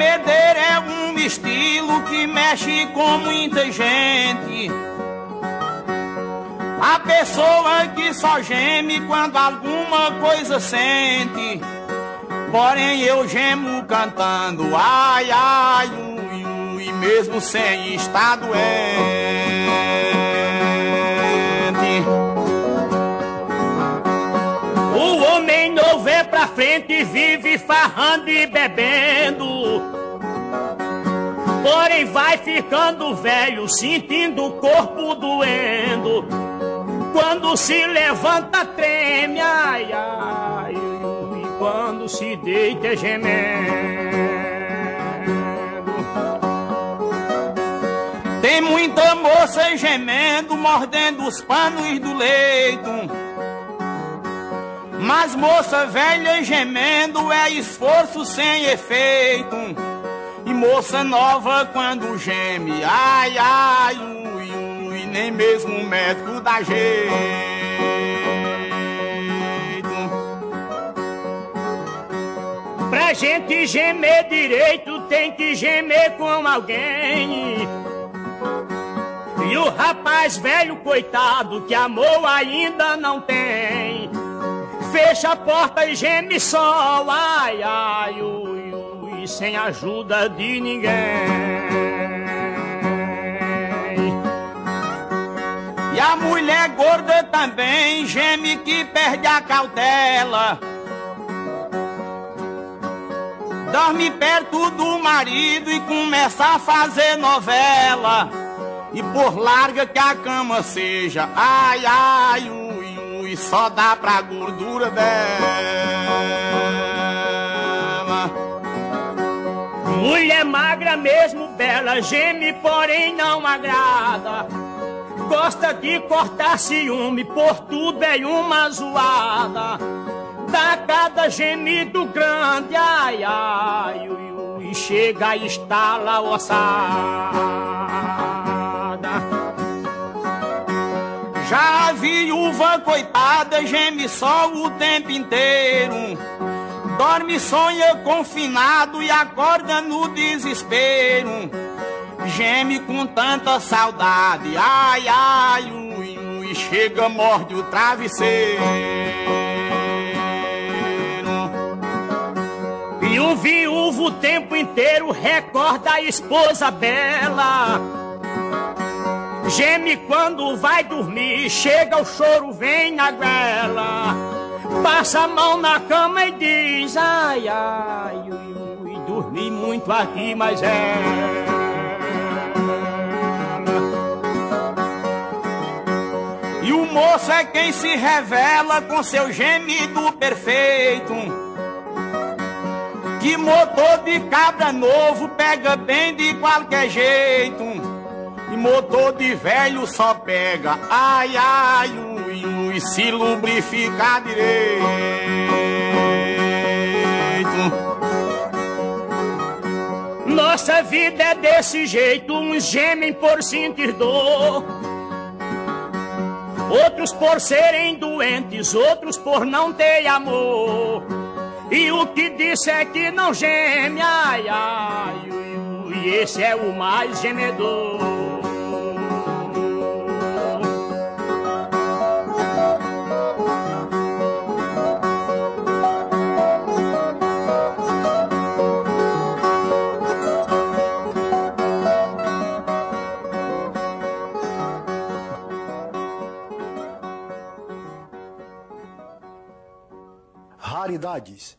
Gemedeira é um estilo que mexe com muita gente. A pessoa que só geme quando alguma coisa sente. Porém eu gemo cantando ai ai ui, ui mesmo sem estar doente. O homem novo é pra frente, vive farrando e bebendo. Porém vai ficando velho, sentindo o corpo doendo. Quando se levanta, treme, ai, ai, e quando se deita, é gemendo. Tem muita moça gemendo, mordendo os panos do leito. Mas moça velha gemendo é esforço sem efeito. E moça nova quando geme, ai, ai, ui, ui, nem mesmo o médico dá jeito. Pra gente gemer direito, tem que gemer com alguém. E o rapaz velho, coitado, que amor ainda não tem. Fecha a porta e geme só, ai, ai, ui, ui, sem ajuda de ninguém. E a mulher gorda também geme que perde a cautela. Dorme perto do marido e começa a fazer novela. E por larga que a cama seja, ai, ai, ui, ui, só dá pra gordura dela. Mulher magra mesmo, bela, geme, porém não agrada. Gosta de cortar ciúme, por tudo é uma zoada. Dá cada gemido grande, ai, ai, ui, ui, chega e estala ossada. Já a viúva coitada geme só o tempo inteiro. Dorme, sonha confinado e acorda no desespero. Geme com tanta saudade, ai, ai, ui, ui, chega, morde o travesseiro. E o viúvo o tempo inteiro recorda a esposa bela. Geme quando vai dormir, chega o choro, vem na goela. Passa a mão na cama e diz: Ai, ai, ui, ui, dormi muito aqui, mas é. E o moço é quem se revela com seu gemido perfeito. Que motor de cabra novo pega bem de qualquer jeito. E motor de velho só pega, ai, ai, se lubrificar direito. Nossa vida é desse jeito, uns gemem por sentir dor. Outros por serem doentes, outros por não ter amor. E o que disse é que não geme, ai, ai, ui, ui, esse é o mais gemedor. Raridades